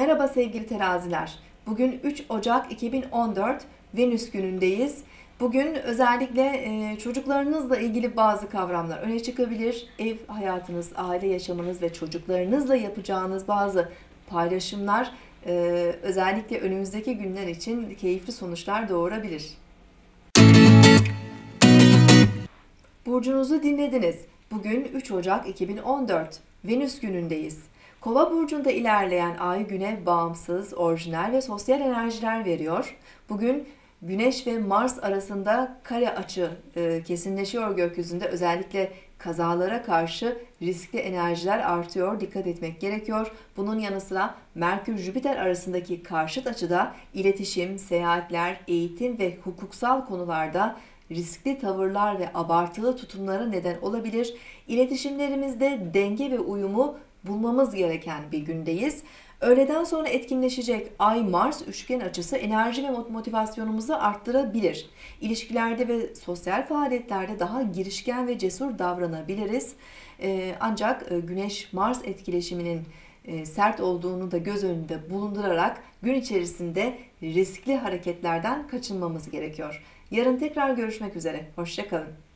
Merhaba sevgili teraziler. Bugün 3 Ocak 2014 Venüs günündeyiz. Bugün özellikle e, çocuklarınızla ilgili bazı kavramlar öne çıkabilir. Ev hayatınız, aile yaşamınız ve çocuklarınızla yapacağınız bazı paylaşımlar e, özellikle önümüzdeki günler için keyifli sonuçlar doğurabilir. Burcunuzu dinlediniz. Bugün 3 Ocak 2014 Venüs günündeyiz. Kova burcunda ilerleyen ay güne bağımsız, orijinal ve sosyal enerjiler veriyor. Bugün Güneş ve Mars arasında kare açı e, kesinleşiyor gökyüzünde. Özellikle kazalara karşı riskli enerjiler artıyor. Dikkat etmek gerekiyor. Bunun yanı sıra Merkür-Jüpiter arasındaki karşıt açıda iletişim, seyahatler, eğitim ve hukuksal konularda riskli tavırlar ve abartılı tutumlara neden olabilir. İletişimlerimizde denge ve uyumu bulmamız gereken bir gündeyiz. Öğleden sonra etkinleşecek Ay-Mars üçgen açısı enerji ve motivasyonumuzu arttırabilir. İlişkilerde ve sosyal faaliyetlerde daha girişken ve cesur davranabiliriz. Ee, ancak e, Güneş-Mars etkileşiminin e, sert olduğunu da göz önünde bulundurarak gün içerisinde riskli hareketlerden kaçınmamız gerekiyor. Yarın tekrar görüşmek üzere. Hoşçakalın.